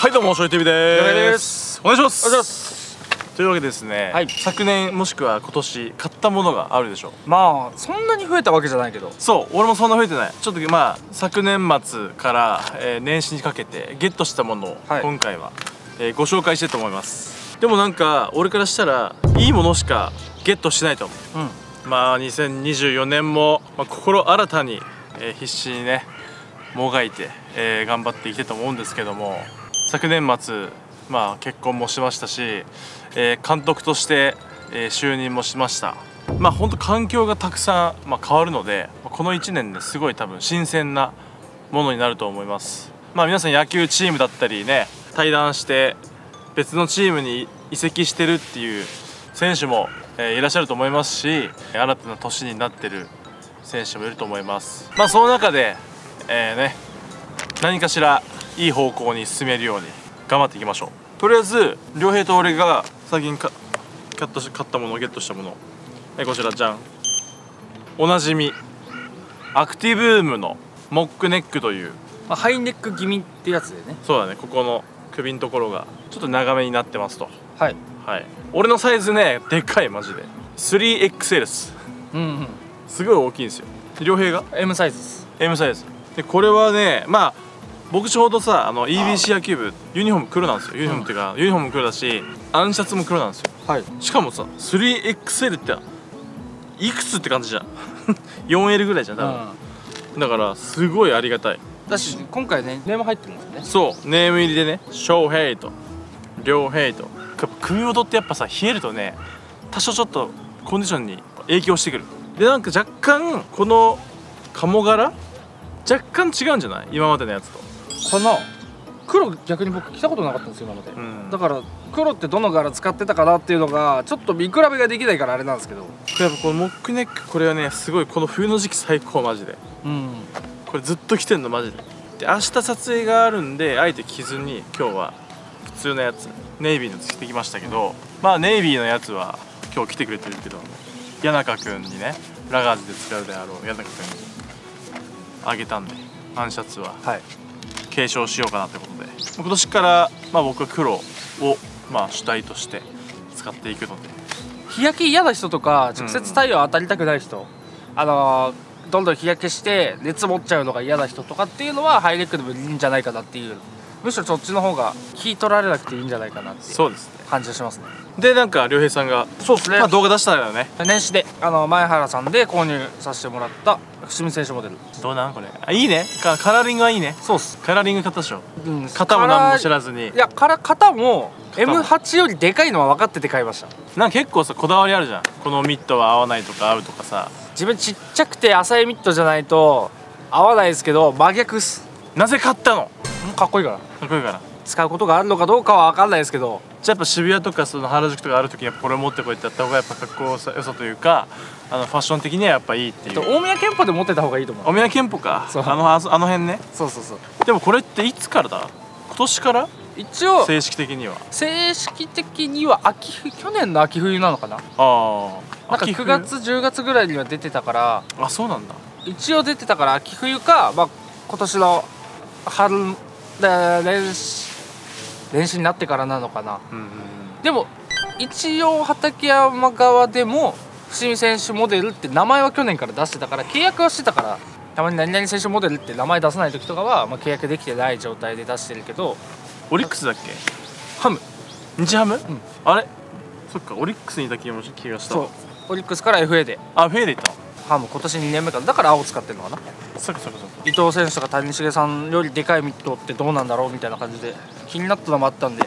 はいどうもしょい TV でです。す。お願いします。お願いします。というわけでですね、はい。昨年もしくは今年買ったものがあるでしょまあそんなに増えたわけじゃないけど。そう俺もそんな増えてない。ちょっとまあ昨年末から、えー年始にかけてゲットしたものをはい。今回は、えーご紹介したいと思います。でもなんか俺からしたらいいものしかゲットしないと思う。うん。まあ2024年も、まあ、心新たに、えー必死にねもがいて、えー頑張っていきたいと思うんですけども昨年末、まあ、結婚もしましたし、えー監督として、えー就任もしました。まあ本当環境がたくさん、まあ、変わるのでこの1年ですごい多分新鮮なものになると思います。まあ皆さん野球チームだったりね対談して別のチームに移籍してるっていう選手も、えーいらっしゃると思いますし新たな年になってる選手もいると思います。まあその中で、えーね何かしらいい方向に進めるように頑張っていきましょう。とりあえず良平と俺が最近か買ったし買ったものゲットしたもの。えーこちらじゃん。おなじみ。アクティブームのモックネックという。まあ、ハイネック気味ってやつでね。そうだね。ここの首のところが。ちょっと長めになってますと。はい。はい。俺のサイズねでっかいマジで。3XL ですうんうん。すごい大きいんですよ。良平が？M サイズです。M サイズ。でこれはねまあ僕ちょうどさあの EBC 野球部ユニフォーム黒なんですよ。ユニフォームっていうか、ユニフォーム黒だしアンシャツも黒なんですよ。はい。しかもさ 3XL っていくつって感じじゃん。4L ぐらいじゃん多分、だからすごいありがたい。だし今回ねネーム入ってるんですよね。そう。ネーム入りでね「翔平」と「良平」と。やっぱ首元ってやっぱさ冷えるとね多少ちょっとコンディションに影響してくる。でなんか若干この鴨柄若干違うんじゃない？今までのやつとこの黒逆に僕着たことなかったんですよ今まで、うん。だから黒ってどの柄使ってたかなっていうのがちょっと見比べができないからあれなんですけど。やっぱこのモックネックこれはねすごいこの冬の時期最高マジで。うんこれずっと着てんのマジで。で明日撮影があるんであえて着ずに今日は普通のやつネイビーの着てきましたけどまあネイビーのやつは今日来てくれてるけど谷中君にねラガーズで使うであろう谷中君にあげたんでアンシャツは。はい継承しようかなってことで。今年から、まあ、僕は黒を、まあ、主体として使っていくので。日焼け嫌な人とか直接太陽当たりたくない人、あのーどんどん日焼けして熱持っちゃうのが嫌な人とかっていうのはハイネックでもいいんじゃないかなっていう。むしろそっちの方が気取られなくていいんじゃないかなっていう感じがしますねでなんか良平さんが、そうですね、まあ、動画出したよね。年始であの前原さんで購入させてもらった伏見選手モデル。どうなんこれ。あいいね。カカラーリングはいいね。そうっす、カラーリング買ったでしょうん、型も何も知ららずに。いやから型も型も M8 よりでかいのは分かってて買いました。なんか結構さこだわりあるじゃん。このミットは合わないとか合うとかさ。自分ちっちゃくて浅いミットじゃないと合わないですけど真逆っす。なぜ買ったの？うんかっこいいから。かっこいいから使うことがあるのかどうかは分かんないですけど。じゃあやっぱ渋谷とかその原宿とかある時にやっぱこれ持ってこいってやった方がやっぱかっこよさ良さというかあのファッション的にはやっぱいいっていう。大宮店舗で持ってた方がいいと思う。お宮憲法かそうあのあの辺ね。そうそうそう。でもこれっていつからだ？今年から？一応正式的には。正式的には秋冬去年の秋冬なのかな？ああなんか9月10月ぐらいには出てたから。あそうなんだ。一応出てたから秋冬か、まあ、今年の春で練習練習になってからなのかな。うんうんうん。でも一応畠山側でも伏見選手モデルって名前は去年から出してたから契約はしてたからたまに何々選手モデルって名前出さない時とかは、まあ、契約できてない状態で出してるけどオリックスだっけ？ハム。日ハム、ん。あれ？そっかオリックスにいた気がし気がした。そう。オリックスから FA で。あフェイでいったの？ハム今年2年目からだから青使ってるのかな。そっかそっかそっか。伊藤選手とか谷繁さんよりでかいミットってどうなんだろうみたいな感じで気になったのもあったんで。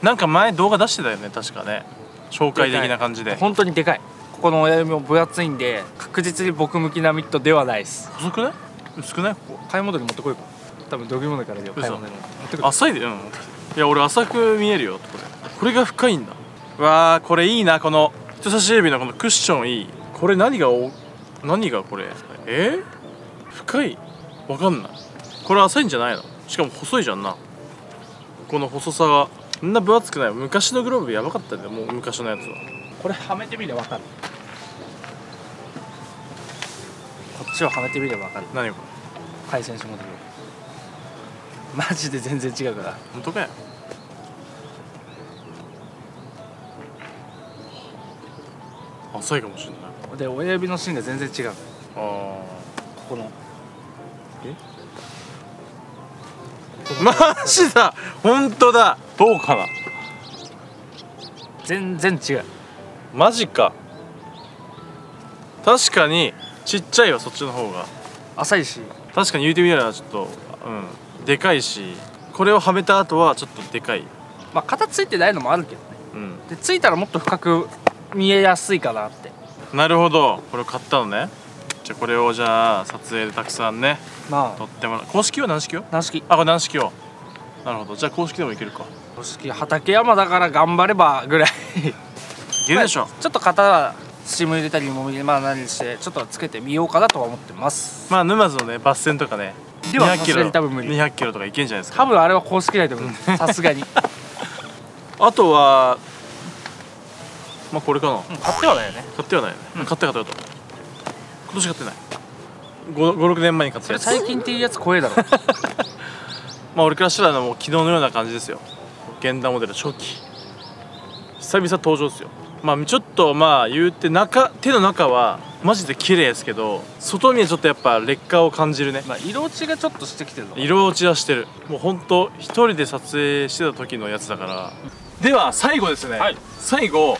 なんか前動画出してたよね確かね。紹介的な感じで。本当にでかい。ここの親指も分厚いんで確実に僕向きなミットではないです。細くない薄くないここ。買い物に持ってこいか多分ドギモネからで買い物に持ってこい浅いでうん。いや俺浅く見えるよこれ。これが深いんだ。うわーこれいいなこの。人差し指のこのクッションいい。これ何がお何がこれ？え？ー、深い？わかんない。これ浅いんじゃないの？しかも細いじゃんな。この細さが。そんな分厚くない。昔のグローブやばかったんだよ。もう昔のやつは。これはめてみれば分かる。こっちをはめてみれば分かる。何こ海選手モデルマジで全然違うから。本当かよ浅いかもしれない。で親指の芯が全然違う。あここの。マジだ！本当だ！どうかな？全然違う。マジか。確かにちっちゃいわそっちの方が。浅いし。確かに言うてみたらちょっとうん。でかいし。これをはめた後はちょっとでかい。まあ型ついてないのもあるけどね。うん。でついたらもっと深く見えやすいかなって。なるほど。これを買ったのね。じゃあこれをじゃあ撮影でたくさんねまあ。撮ってもらう。公式は軟式よ。軟式。あこれ軟式よ。なるほど。じゃあ公式でもいけるか。公式畠山だから頑張ればぐらい。いけるでしょ、ちょっと型はスチーム入れたりもまあ何してちょっとつけてみようかなとは思ってます。まあ沼津のねバス線とかね200ではさすキロ。多分無理。200キロとかいけんじゃないですか。多分あれは公式ないと思う。さすがに、あとはまあこれかな。うん、買ってはないよね。買ってはないよね、うん。買った買った買った。今年買ってない。56年前に買っそたやつ。れ最近っていうやつ怖えだろ。まあ俺からしたらもう昨日のような感じですよ。現代モデル初期。久々登場ですよ。まあちょっとまあ言うて中手の中はマジで綺麗ですけど外見はちょっとやっぱ劣化を感じるね。まあ色落ちがちょっとしてきてるの色落ちはしてる。もうほんと一人で撮影してた時のやつだから。では最後ですね、はい。最後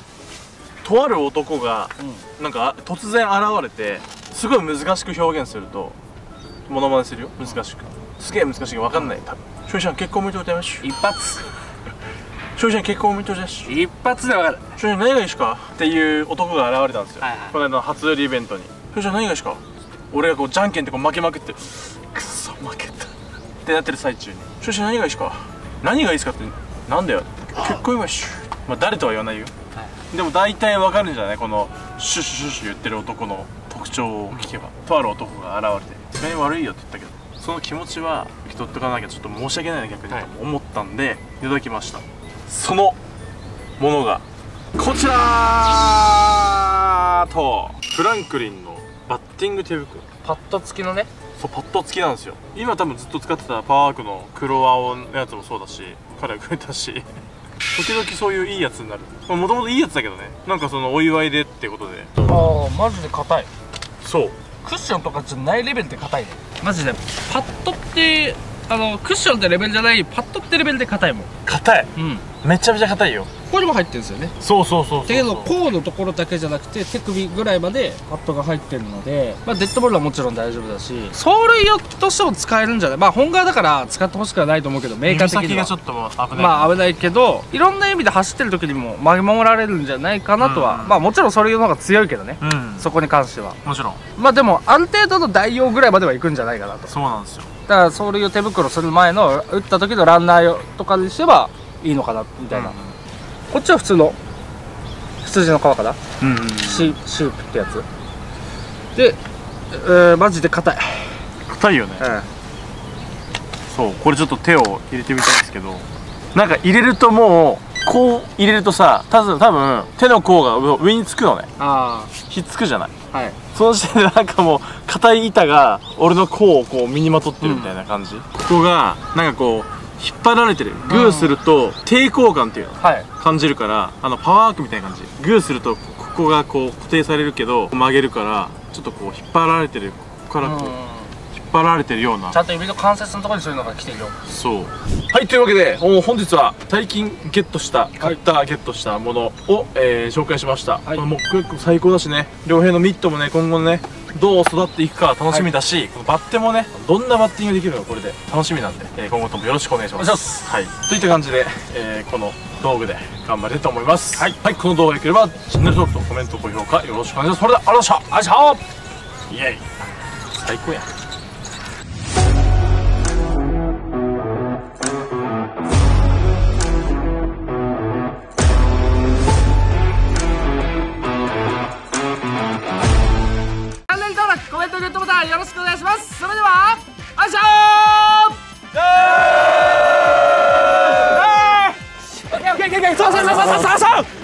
とある男がうん。なんか突然現れてすごい難しく表現するとモノマネするよ？難しく。すげえ難しいか分かんない。多分翔ちゃん結婚おめでとうございます。一発。翔ちゃん結婚おめでとうございます。一発でわかる。翔ちゃん何がいいですか？っていう男が現れたんですよ、はいはい。この間の初売りイベントに。翔ちゃん何がいいですか？俺がこうじゃんけんでこう負けまくって。くっそ負けた。ってなってる最中に。翔ちゃん何がいいですか？何がいいですかってなんだよ結婚今し。まあ誰とは言わないよでも大体わかるんじゃない？このシュッシュッシュッ言ってる男の特徴を聞けば、とある男が現れて「意外に悪いよ」って言ったけどその気持ちは受け取っとかなきゃちょっと申し訳ないな逆に。はい。と思ったんで、い、ただきました。そのものがこちらとフランクリンのバッティング手袋。パッド付きのね。そうパッド付きなんですよ。今多分ずっと使ってたパークの黒青のやつもそうだし彼はくれたし時々そういういいやつになる。もともといいやつだけどね。なんかそのお祝いでってことで。ああマジで硬い。そう。クッションとかじゃないレベルで硬いね。マジで。パッドってあのクッションってレベルじゃないパッドってレベルで硬いもん。硬い。うん。めちゃめちゃ硬いよここにも入ってるんですよね。そうそうそうだけど甲のところだけじゃなくて手首ぐらいまでパッドが入ってるので、まあ、デッドボールはもちろん大丈夫だし走塁用としても使えるんじゃない。まあ本側だから使ってほしくはないと思うけどメーカー的には。危ない。まあ危ないけどいろんな意味で走ってる時にも守られるんじゃないかなとは、うん。まあもちろんそれ用の方が強いけどね。うん。そこに関しては。もちろん。まあでもある程度の代用ぐらいまではいくんじゃないかなと。そうなんですよ。だから走塁用手袋する前の打った時のランナー用とかにしてはいいのかなみたいな、こっちは普通の羊の皮かな？うん、うん、シシープってやつ。で、えー、マジで硬い、硬いよね。そうこれちょっと手を入れてみたいんですけど。なんか入れるともうこう入れるとさ多分多分手の甲が上上につくのね。あひっつくじゃない？あはい。その時点でなんかもう硬い板が俺の甲をこう身にまとってるみたいな感じ、ここがなんかこう引っ張られてる。グーすると抵抗感っていうのはい。感じるからあのパワーワークみたいな感じ。グーするとここがこう固定されるけど曲げるからちょっとこう引っ張られてるここからこう引っ張られてるような。ちゃんと指の関節のところにそういうのが来てるよ。そうはいというわけでもう本日は最近ゲットした買ったゲットしたものを、えー紹介しました、はい。このモックエッグ最高だしね。両平のミットもね今後ねどう育っていくか楽しみだし、このバッテもねどんなバッティングできるのかこれで楽しみなんで、えー今後ともよろしくお願いします。はい。といった感じで、えーこの道具で頑張りたいと思います。はい、この動画が良ければチャンネル登録とコメント高評価よろしくお願いします。それではありがとうございました。ありがとうございました。イエイ。最高やよろしくお願いします。それではあいしょーそうそうそうそうそうそう